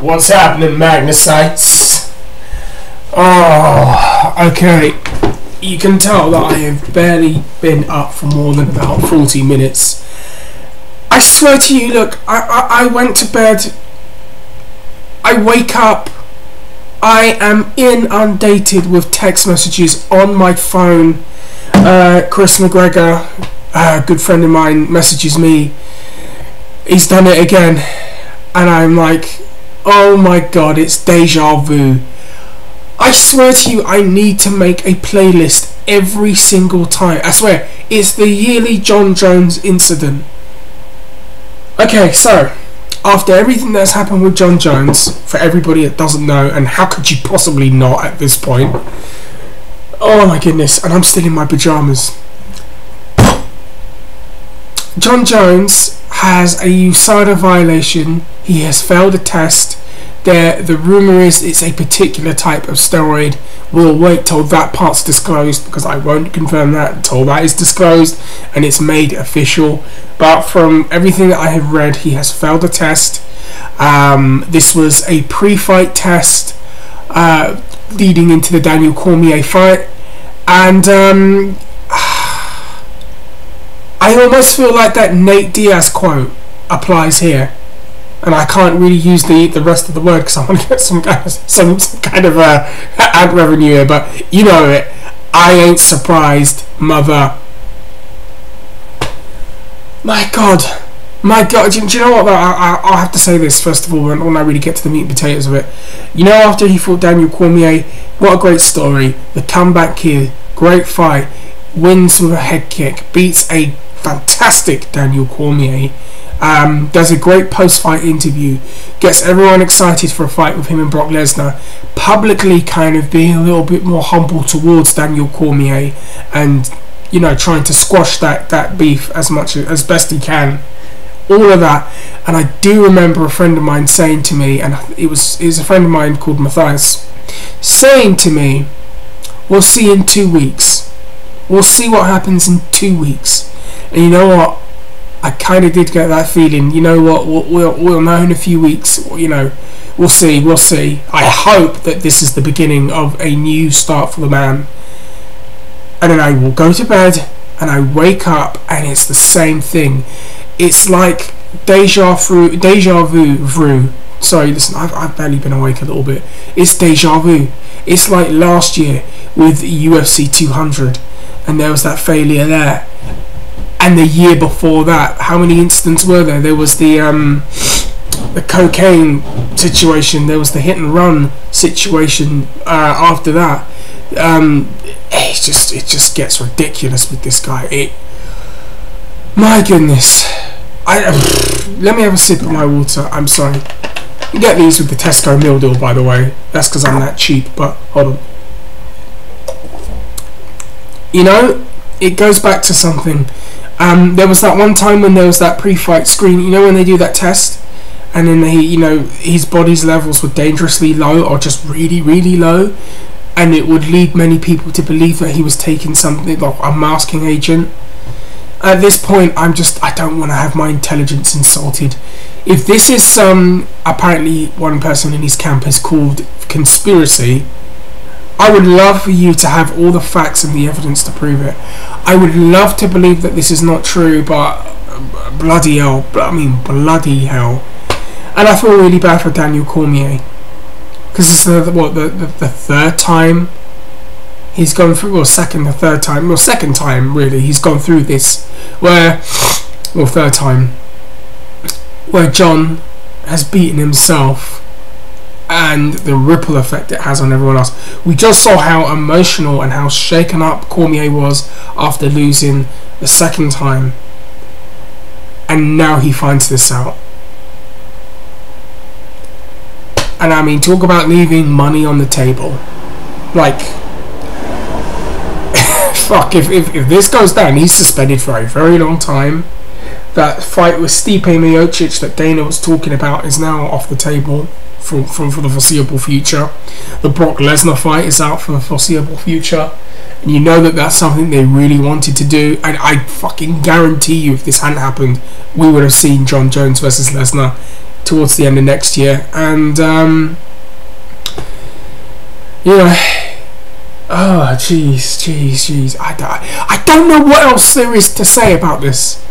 What's happening, Magnusites? Oh, okay. You can tell that I have barely been up for more than about 40 minutes. I swear to you, look, I, I, I went to bed. I wake up. I am inundated with text messages on my phone. Uh, Chris McGregor, a good friend of mine, messages me. He's done it again. And I'm like, oh my god, it's deja vu. I swear to you, I need to make a playlist every single time. I swear, it's the yearly Jon Jones incident. Okay, so after everything that's happened with Jon Jones, for everybody that doesn't know, and how could you possibly not at this point? Oh my goodness, and I'm still in my pajamas. Jon Jones has a USADA violation. He has failed a test. There, the rumor is it's a particular type of steroid. We'll wait till that part's disclosed because I won't confirm that until that is disclosed and it's made official. But from everything that I have read, he has failed a test. Um, this was a pre-fight test uh, leading into the Daniel Cormier fight, and um, I almost feel like that Nate Diaz quote applies here. And I can't really use the, the rest of the word because I want to get some kind of, some, some kind of uh, ad revenue here, but you know it. I ain't surprised, mother. My God, my God. Do, do you know what? I, I, will have to say this first of all when, when I really get to the meat and potatoes of it. You know, after he fought Daniel Cormier, what a great story. The comeback kid, great fight, wins with a head kick, beats a fantastic Daniel Cormier. Um, does a great post-fight interview, gets everyone excited for a fight with him and Brock Lesnar, publicly kind of being a little bit more humble towards Daniel Cormier, and you know trying to squash that that beef as much as best he can. All of that, and I do remember a friend of mine saying to me, and it was it was a friend of mine called Matthias, saying to me, "We'll see in two weeks. We'll see what happens in two weeks." And you know what? I kind of did get that feeling. You know what? We'll, we'll, we'll know in a few weeks. You know, we'll see. We'll see. I hope that this is the beginning of a new start for the man. And then I will go to bed and I wake up and it's the same thing. It's like deja vu. Deja vu. vu. Sorry, listen. I've, I've barely been awake a little bit. It's deja vu. It's like last year with UFC 200, and there was that failure there and the year before that, how many incidents were there? There was the um, the cocaine situation. There was the hit and run situation uh, after that. Um, it just it just gets ridiculous with this guy. It, my goodness. I let me have a sip of my water. I'm sorry. You get these with the Tesco meal deal, by the way. That's because I'm that cheap. But hold on. You know, it goes back to something um, there was that one time when there was that pre-fight screen. You know when they do that test, and then they, you know, his body's levels were dangerously low or just really, really low, and it would lead many people to believe that he was taking something like a masking agent. At this point, I'm just I don't want to have my intelligence insulted. If this is some apparently one person in his camp has called conspiracy, I would love for you to have all the facts and the evidence to prove it. I would love to believe that this is not true, but uh, bloody hell, I mean bloody hell. And I feel really bad for Daniel Cormier because it's the what the, the, the third time he's gone through, well, second or third time, well, second time really he's gone through this, where, well, third time, where Jon has beaten himself and the ripple effect it has on everyone else. We just saw how emotional and how shaken up Cormier was after losing the second time. And now he finds this out. And I mean, talk about leaving money on the table. Like, fuck, if, if, if this goes down, he's suspended for a very long time. That fight with Stipe Miocic that Dana was talking about is now off the table for, for, for the foreseeable future. The Brock Lesnar fight is out for the foreseeable future. And you know that that's something they really wanted to do. And I fucking guarantee you, if this hadn't happened, we would have seen Jon Jones versus Lesnar towards the end of next year, and um, know. Oh, jeez, jeez, jeez. I, I don't know what else there is to say about this.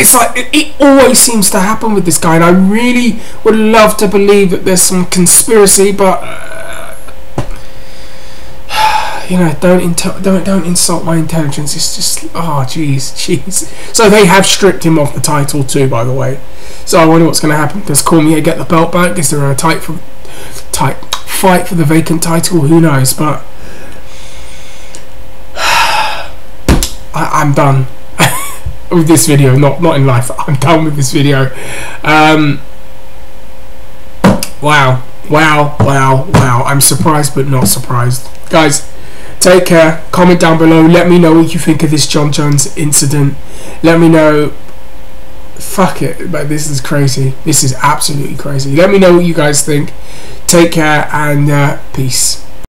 It's like, it, it, always seems to happen with this guy, and I really would love to believe that there's some conspiracy, but. Uh, you know, don't don't don't insult my intelligence. It's just oh jeez, jeez. So they have stripped him off the title too, by the way. So I wonder what's going to happen. Does Cormier get the belt back? Is there a tight for tight fight for the vacant title? Who knows? But I, am done with this video. Not not in life. I'm done with this video. Um, wow, wow, wow, wow. I'm surprised, but not surprised, guys. Take care. Comment down below. Let me know what you think of this Jon Jones incident. Let me know. Fuck it, but this is crazy. This is absolutely crazy. Let me know what you guys think. Take care and uh, peace.